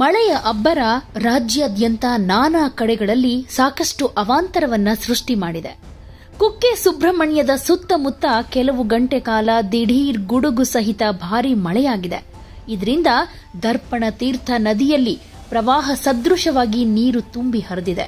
ಮಳೆಯ ಅಬ್ಬರ ರಾಜ್ಯಾದ್ಯಂತ ನಾನಾ ಕಡೆಗಳಲ್ಲಿ ಸಾಕಷ್ಟು ಅವಾಂತರವನ್ನ ಸೃಷ್ಟಿ ಮಾಡಿದೆ. ಕುಕ್ಕೆ ಸುಬ್ರಹ್ಮಣ್ಯದ ಸುತ್ತಮುತ್ತ ಕೆಲವು ಗಂಟೆ ಕಾಲ ದಿಢೀರ್ ಗುಡುಗು ಸಹಿತ ಭಾರಿ ಮಳೆಯಾಗಿದೆ. ಇದರಿಂದ ದರ್ಪಣ ತೀರ್ಥ ನದಿಯಲ್ಲಿ ಪ್ರವಾಹ ಸದೃಶವಾಗಿ ನೀರು ತುಂಬಿ ಹರಿದಿದೆ.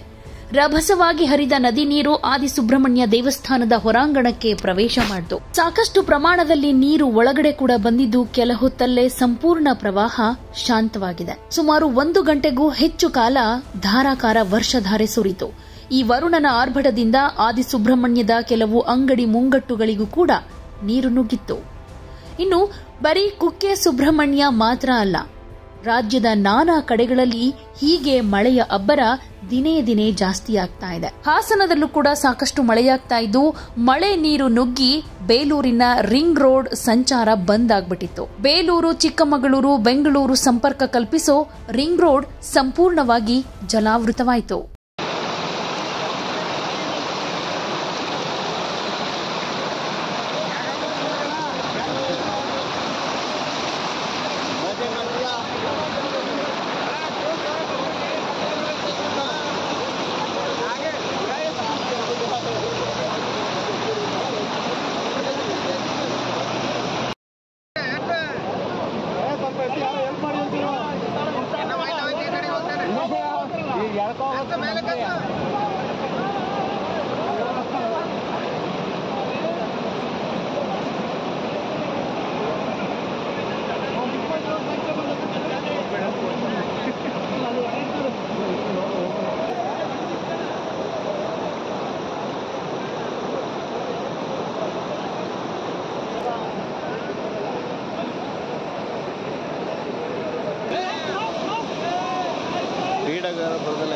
ರಭಸವಾಗಿ ಹರಿದ ನದಿ ನೀರು ಆದಿಸುಬ್ರಹ್ಮಣ್ಯ ದೇವಸ್ಥಾನದ ಹೊರಾಂಗಣಕ್ಕೆ ಪ್ರವೇಶ ಮಾಡಿತು. ಸಾಕಷ್ಟು ಪ್ರಮಾಣದಲ್ಲಿ ನೀರು ಒಳಗಡೆ ಕೂಡ ಬಂದಿದ್ದು ಕೆಲ ಹೊತ್ತಲ್ಲೇ ಸಂಪೂರ್ಣ ಪ್ರವಾಹ ಶಾಂತವಾಗಿದೆ. ಸುಮಾರು ಒಂದು ಗಂಟೆಗೂ ಹೆಚ್ಚು ಕಾಲ ಧಾರಾಕಾರ ವರ್ಷಧಾರೆ ಸುರಿತು. ಈ ವರುಣನ ಆರ್ಭಟದಿಂದ ಆದಿಸುಬ್ರಹ್ಮಣ್ಯದ ಕೆಲವು ಅಂಗಡಿ ಮುಂಗಟ್ಟುಗಳಿಗೂ ಕೂಡ ನೀರು ನುಗ್ಗಿತ್ತು. ಇನ್ನು ಬರೀ ಕುಕ್ಕೆ ಸುಬ್ರಹ್ಮಣ್ಯ ಮಾತ್ರ ಅಲ್ಲ ರಾಜ್ಯದ ನಾನಾ ಕಡೆಗಳಲ್ಲಿ ಹೀಗೆ ಮಳೆಯ ಅಬ್ಬರ ದಿನೇ ದಿನೇ ಜಾಸ್ತಿಯಾಗ್ತಾ ಇದೆ. ಹಾಸನದಲ್ಲೂ ಕೂಡ ಸಾಕಷ್ಟು ಮಳೆಯಾಗ್ತಾ ಇದ್ದು, ಮಳೆ ನೀರು ನುಗ್ಗಿ ಬೇಲೂರಿನ ರಿಂಗ್ ರೋಡ್ ಸಂಚಾರ ಬಂದ್ ಆಗ್ಬಿಟ್ಟಿತ್ತು. ಬೇಲೂರು, ಚಿಕ್ಕಮಗಳೂರು, ಬೆಂಗಳೂರು ಸಂಪರ್ಕ ಕಲ್ಪಿಸೋ ರಿಂಗ್ ರೋಡ್ ಸಂಪೂರ್ಣವಾಗಿ ಜಲಾವೃತವಾಯಿತು. Kau, 个事 ಕ್ರೀಡಾಗಾರ ಬರದಲ್ಲ